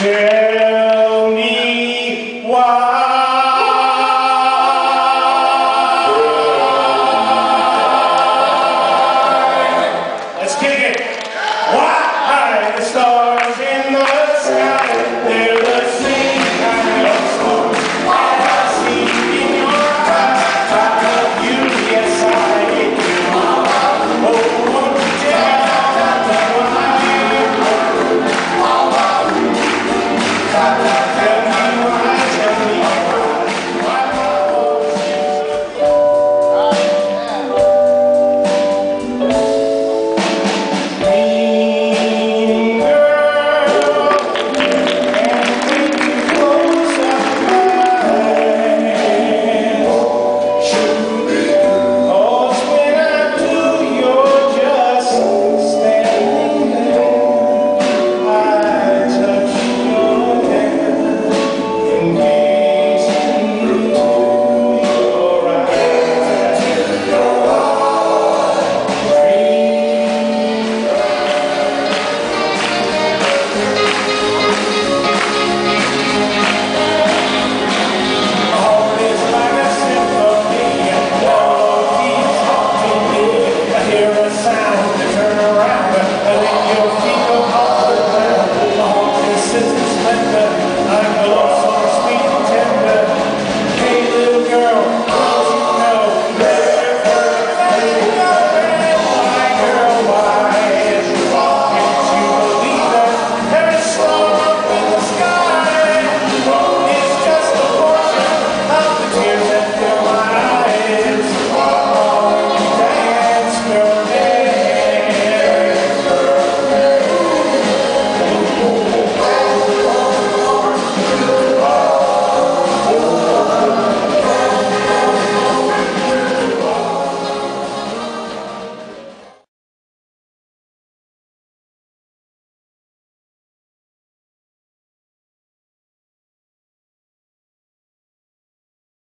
Tell me why. Let's kick it. Why the stars in the sky?